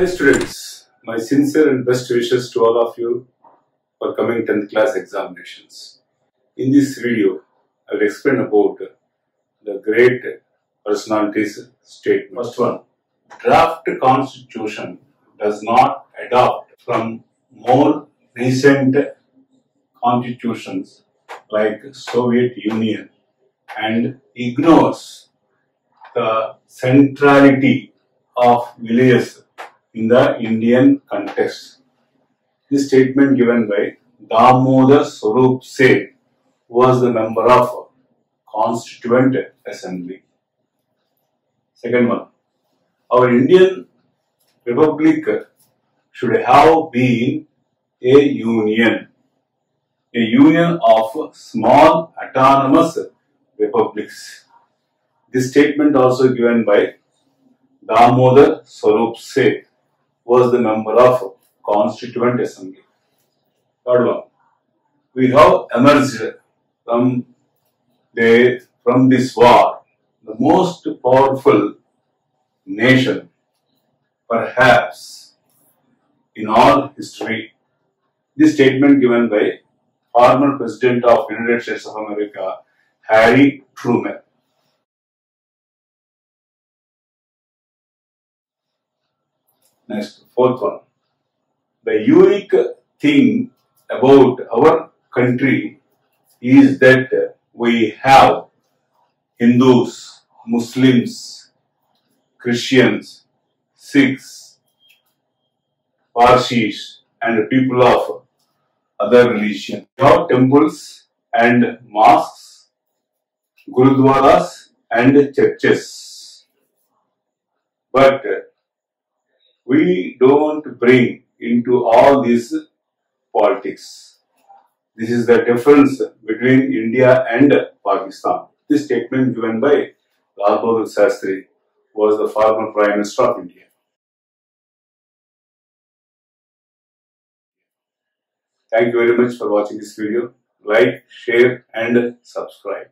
Hi students, my sincere and best wishes to all of you for coming 10th class examinations. In this video, I will explain about the great personalities statement. First one, draft constitution does not adopt from more recent constitutions like Soviet Union and ignores the centrality of villages in the Indian context. This statement given by Damodar Swarup Seth was the member of Constituent Assembly. Second one, our Indian Republic should have been a union, a union of small autonomous republics. This statement also given by Damodar Swarup Seth was the member of Constituent Assembly. Third one, we have emerged from the from this war the most powerful nation, perhaps in all history. This statement given by former President of United States of America, Harry Truman. Next, fourth one. The unique thing about our country is that we have Hindus, Muslims, Christians, Sikhs, Parsis, and people of other religion. We have temples and mosques, gurudwaras, and churches. But we don't bring into all these politics. This is the difference between India and Pakistan. This statement given by Lal Bahadur Shastri was the former Prime Minister of India. Thank you very much for watching this video. Like, share and subscribe.